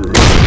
Conqueror.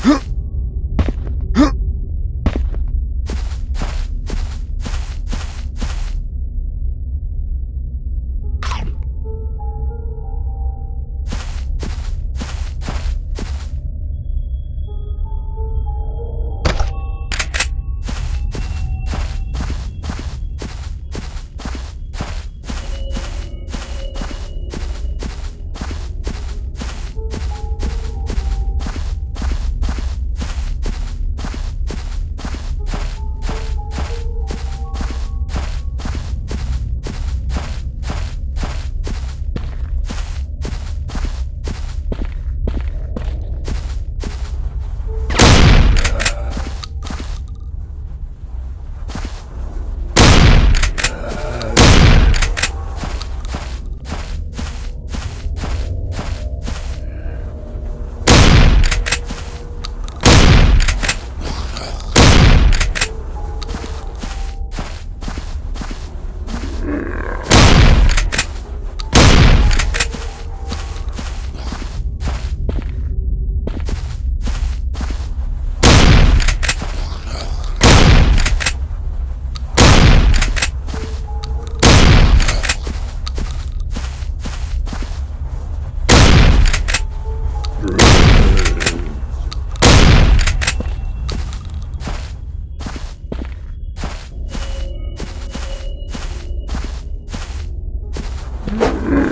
Huh? Música